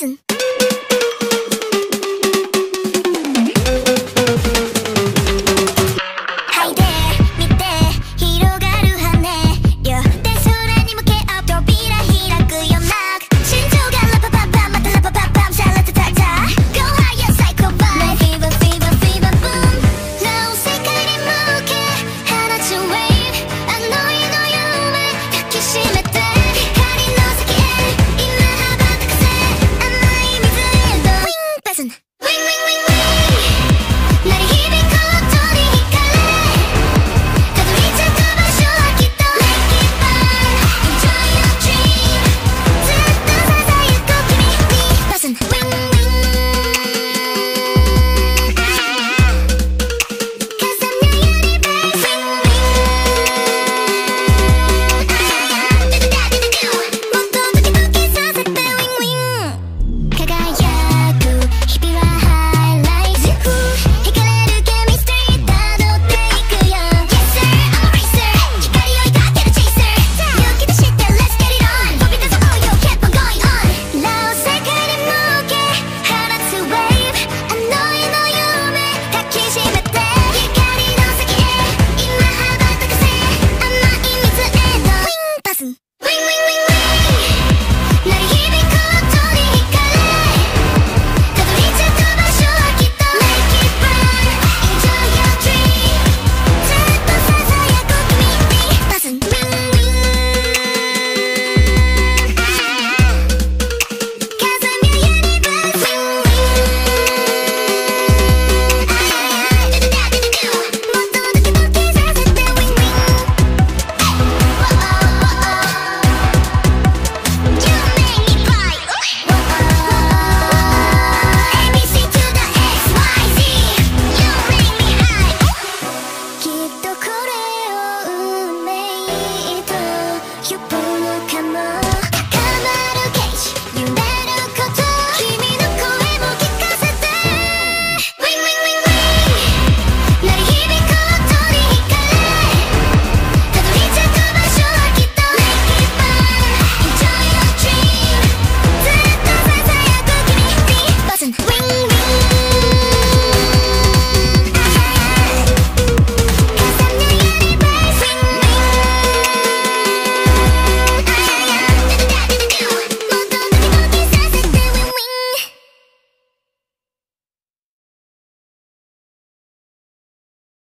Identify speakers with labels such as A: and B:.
A: Listen. you